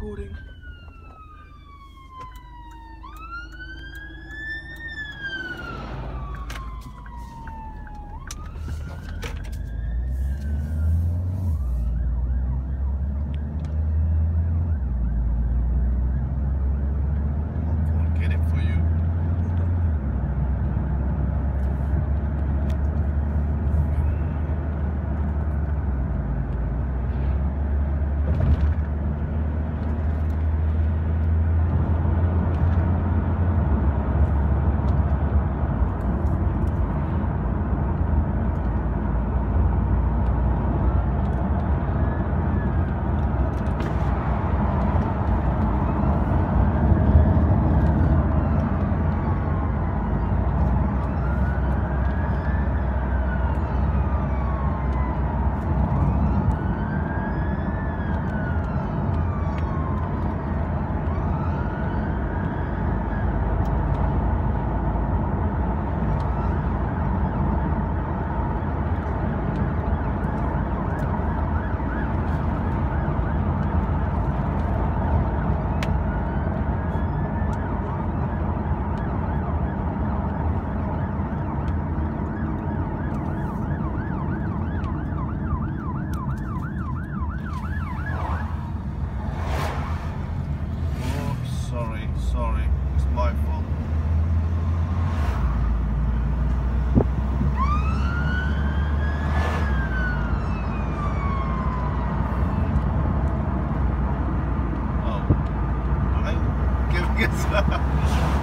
recording. It's my. Oh. I guess